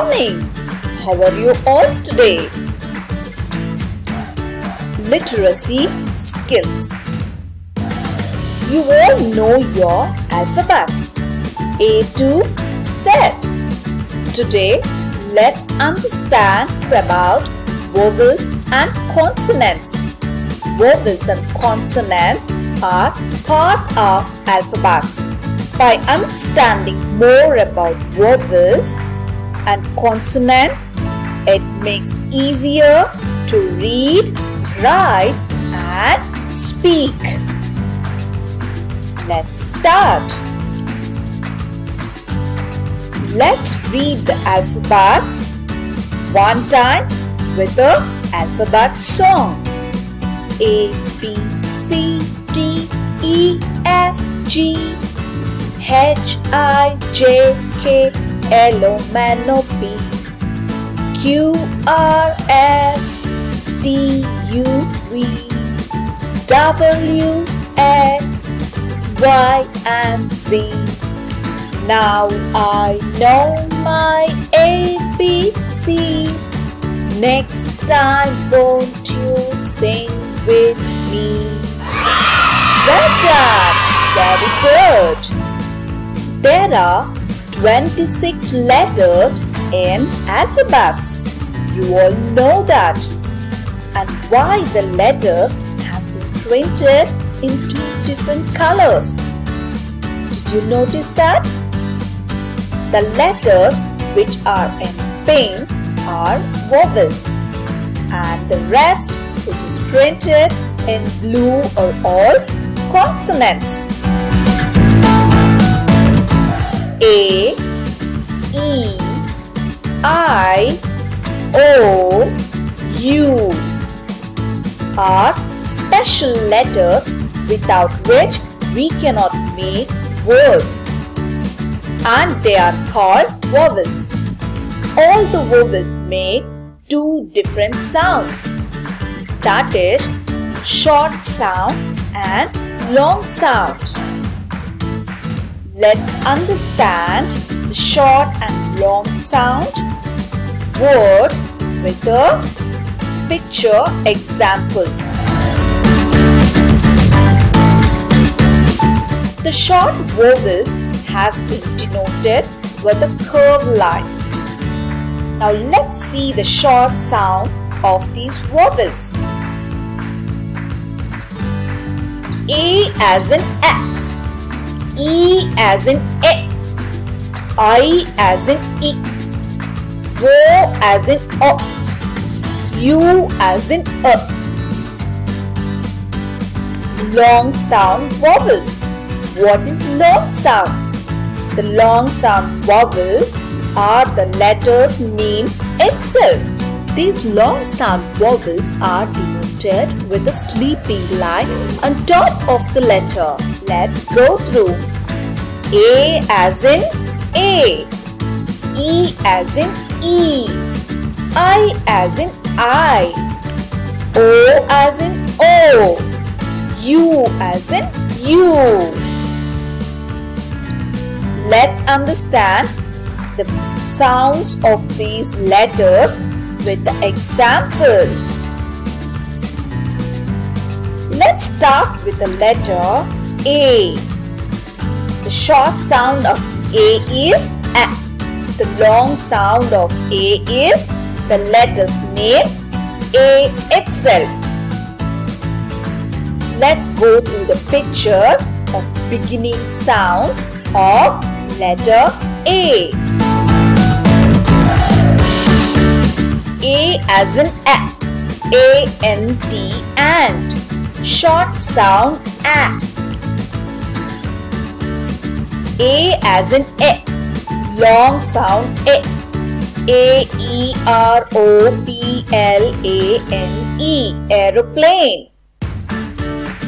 Morning. How are you all today? Literacy skills. You all know your alphabets. A to Z. Today, let's understand about vowels and consonants. Vowels and consonants are part of alphabets. By understanding more about vowels and consonant, it makes easier to read, write and speak. Let's start. Let's read the alphabets one time with the alphabet song. A, B, C, D, E, F, G, H, I, J, K, L, M, N, O, P, Q, R, S, T, U, V, W, X, Y, and Z. Now I know my ABCs. Next time, won't you sing with me? Well done! Very good! There are 26 letters in alphabets. You all know that. And why the letters has been printed in two different colors. Did you notice that? The letters which are in pink are vowels and the rest which is printed in blue are all consonants. A, E, I, O, U are special letters without which we cannot make words and they are called vowels. All the vowels make two different sounds that is short sound and long sound. Let's understand the short and long sound words with the picture examples. The short vowels has been denoted with a curved line. Now let's see the short sound of these vowels. A as in A, E as in A, I as in E, O as in O, U as in A. Long sound vowels. What is long sound? The long sound vowels are the letters names itself. These long sound vowels are denoted with a sleeping line on top of the letter. Let's go through. A as in A. E as in E. I as in I. O as in O. U as in U. Let's understand the sounds of these letters with the examples. Let's start with the letter A. The short sound of A is A. The long sound of A is the letter's name A itself. Let's go through the pictures of beginning sounds of letter A. A as in A. A N T and. Short sound A. A as in A. Long sound A. A E R O P L A N E. Aeroplane.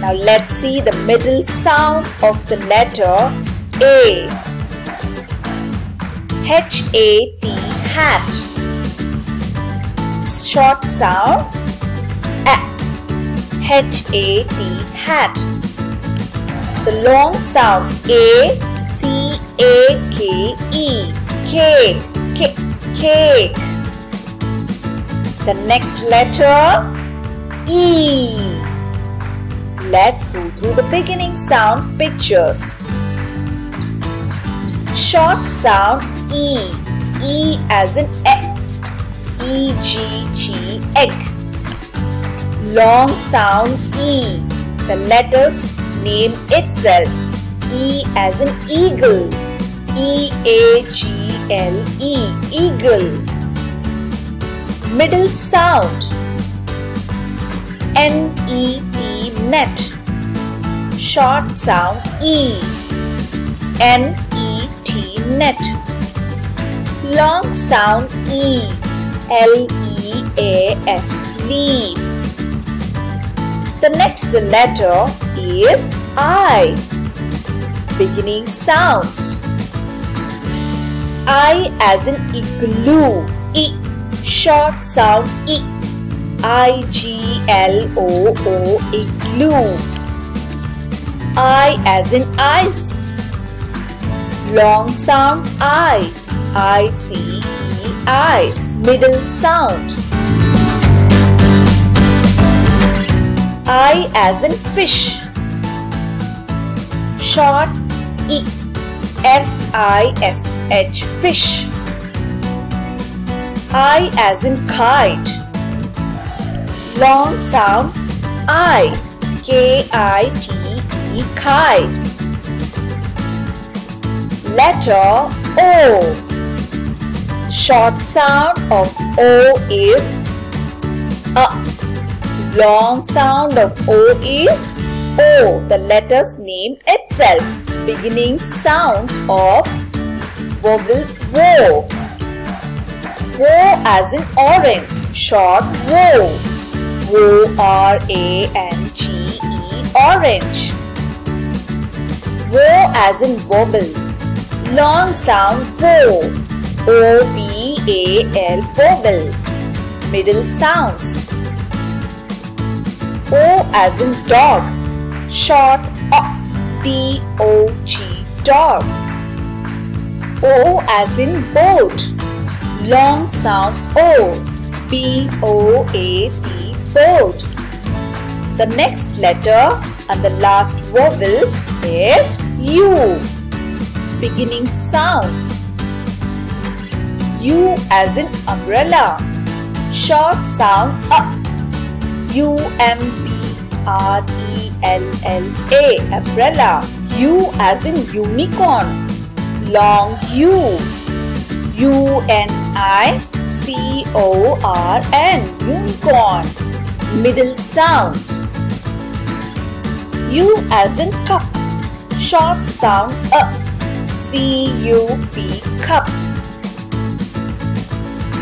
Now let's see the middle sound of the letter A. H-A-T hat. Short sound A. H-A-T hat. The long sound A. C-A-K-E. Cake. Cake. The next letter E. Let's go through the beginning sound pictures. Short sound E. E as in egg. E G G egg. Long sound E. The letters name itself. E as in eagle. E A G L E eagle. Middle sound N E T net. Short sound E. N E T net. Long sound E. L E A F leaf. The next letter is I. Beginning sounds. I as in igloo. E. Short sound E. I G L O O igloo. I as in ice. Long sound I. I C E ice. Middle sound. I as in fish. Short E. F I S H fish. I as in kite. Long sound I. K I T E kite. Letter O. Short sound of O is a. Long sound of O is O. The letter's name itself. Beginning sounds of vowel wo. Wo as in orange. Short wo. O R A N G E orange. Wo as in wobble. Long sound wo. O B A L wobble. Middle sounds. O as in dog. Short o. D O G dog. O as in boat. Long sound O. B O A T boat. The next letter and the last vowel is U. Beginning sounds. U as in umbrella. Short sound up. U M B R E L L A umbrella. U as in unicorn. Long U. U N I C O R N unicorn. Middle sound. U as in cup. Short sound up. C U P cup.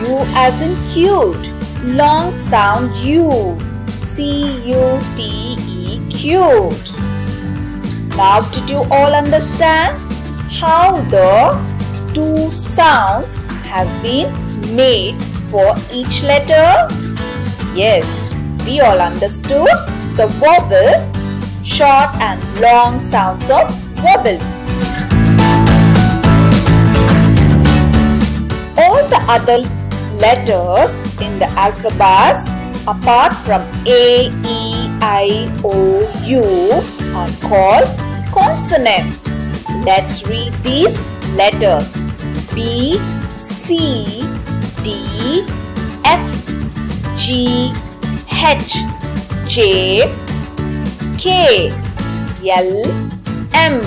U as in cute. Long sound U. C U T cute. Now did you all understand how the two sounds has been made for each letter? Yes, we all understood the vowels, short and long sounds of vowels. All the other letters in the alphabets apart from A, E, I, O, U are called consonants. Let's read these letters. B, C, D, F, G, H, J, K, L, M,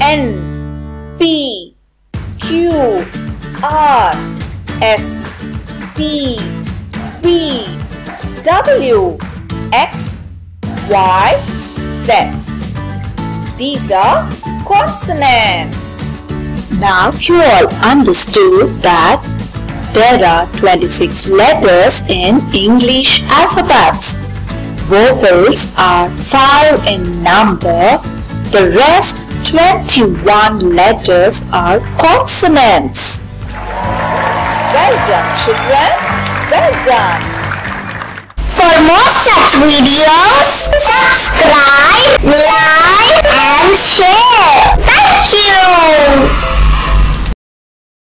N, P, Q, R, S, T, V, W, X, Y, Z. These are consonants. Now you all understood that there are 26 letters in English alphabets. Vowels are 5 in number. The rest 21 letters are consonants. Well done children. Well done. For more such videos, subscribe, like and share. Thank you.